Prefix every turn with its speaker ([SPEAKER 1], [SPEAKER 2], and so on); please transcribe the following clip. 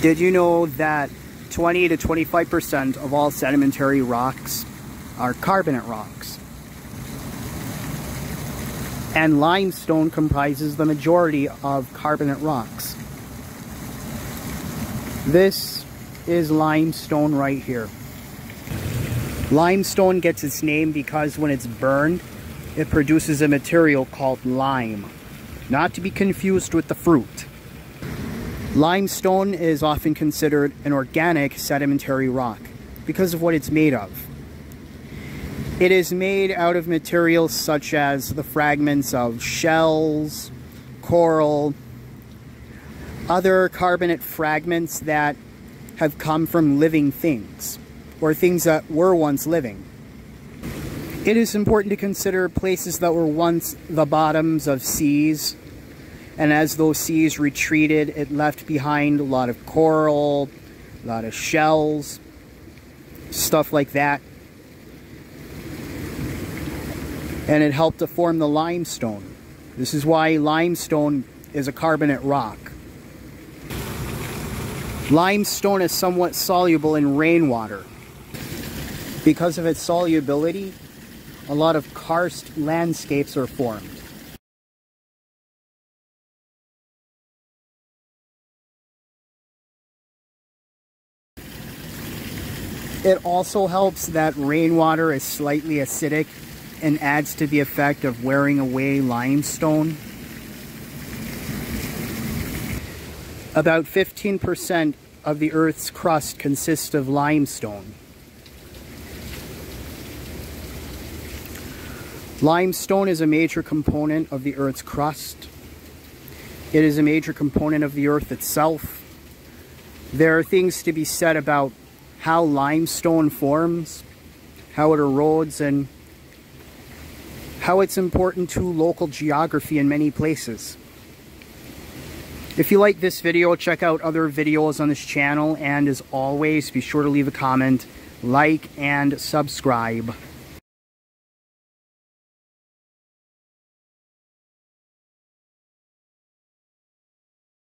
[SPEAKER 1] Did you know that 20 to 25% of all sedimentary rocks are carbonate rocks? And limestone comprises the majority of carbonate rocks. This is limestone right here. Limestone gets its name because when it's burned, it produces a material called lime, not to be confused with the fruit. Limestone is often considered an organic sedimentary rock because of what it's made of. It is made out of materials such as the fragments of shells, coral, other carbonate fragments that have come from living things or things that were once living. It is important to consider places that were once the bottoms of seas and as those seas retreated, it left behind a lot of coral, a lot of shells, stuff like that. And it helped to form the limestone. This is why limestone is a carbonate rock. Limestone is somewhat soluble in rainwater. Because of its solubility, a lot of karst landscapes are formed. It also helps that rainwater is slightly acidic and adds to the effect of wearing away limestone. About 15% of the Earth's crust consists of limestone. Limestone is a major component of the Earth's crust. It is a major component of the Earth itself. There are things to be said about how limestone forms, how it erodes, and how it's important to local geography in many places. If you like this video, check out other videos on this channel, and as always, be sure to leave a comment, like, and subscribe.